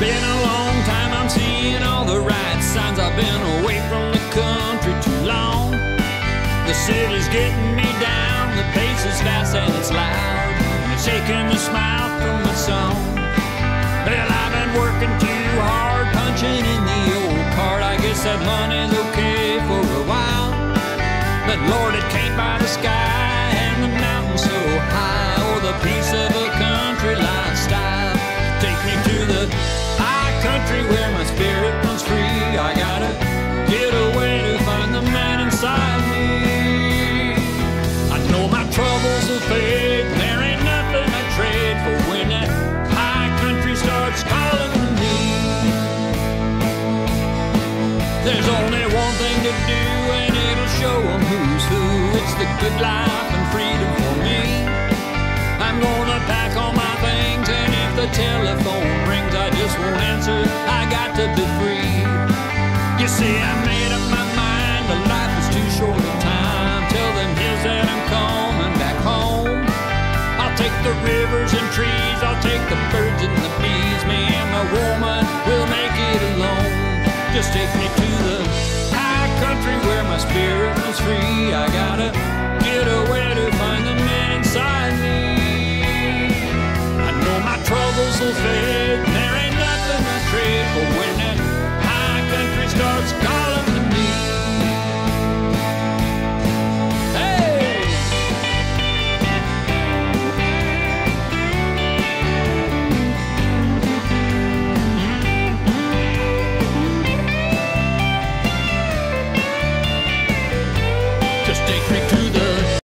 been a long time, I'm seeing all the right signs. I've been away from the country too long. The city's getting me down, the pace is fast and it's loud. And it's shaking the smile from the song. Well, I've been working too hard, punching in the old card. I guess that money's okay for a while. But Lord, it only one thing to do, and it'll show 'em who's who. It's the good life and freedom for me. I'm gonna pack all my things, and if the telephone rings, I just won't answer. I got to be free. You see, I made up my mind, but life is too short a time. Tell them hills that I'm coming back home. I'll take the rivers and trees, I'll take the birds and the bees. Me and my woman will make it alone. Just take me spirit was free. I gotta get away to find the man inside me. I know my troubles will fade.